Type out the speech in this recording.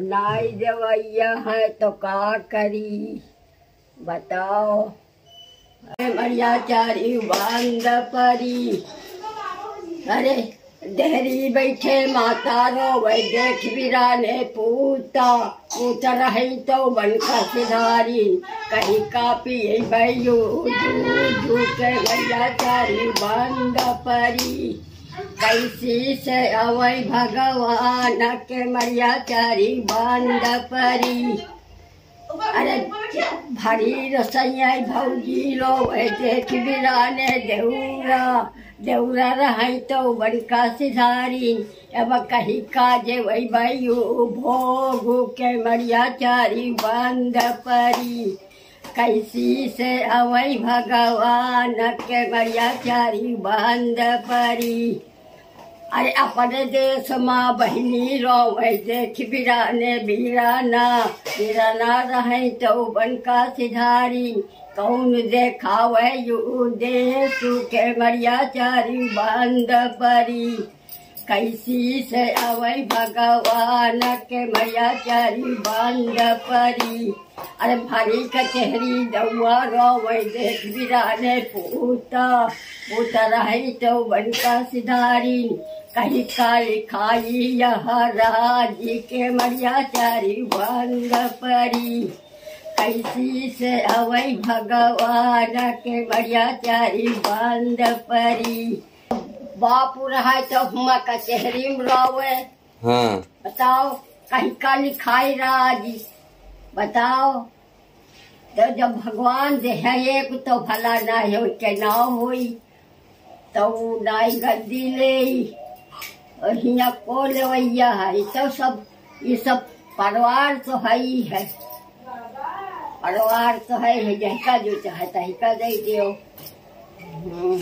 नाई देवैया है तो का करी। बताओ। अरे मरिया चारी बंद परी। अरे देहरी बैठे माता रो, वै देख बिराने पूता। पूत रही तो बनका सिधारी। कहीं का पिए भैयो के चारी बंद परी। कैसी से अवै भगवान के मरिया चारी बंद परी। अरे, भारी रसैया भौजी लो देख बिराने देउरा। देउरा रही तो बड़का सिधारी। अब कही काजे वही भैयो भोग के मरिया चारी बंद परी। कैसी से अवै भगवान के चारी बंद परी अरे अपने देश माँ बहनी रो वै देख बिराने बिराना बिराना रहे तो बनका सिधारी। कौन देखावे यू देश के मरिया चारी बंद परी कैसी से अवै भगवान के मरिया चारी बंद परी अरे भारी कचहरी दौआ रो वै देख बिराने पूता। पूता रही तो बनका सिधारी। कहीं का लिखाई यह राज़ी के मरिया चारी बंद परी कैसी से अवै भगवान के मरिया चारी बंद परी बापू रहा तो हुआ कचहरी में रोवे हाँ। बताओ कहीं का लिखाई राज़ी। बताओ तो जब भगवान दे है एक तो भला ना हो के नाम हुई तो नाई गद्दी ले। और हिया को लेवैया है? तो सब ये सब परिवार तो है ही है। परिवार तो है जैका जो चाहता है का दे दियो। हम्म।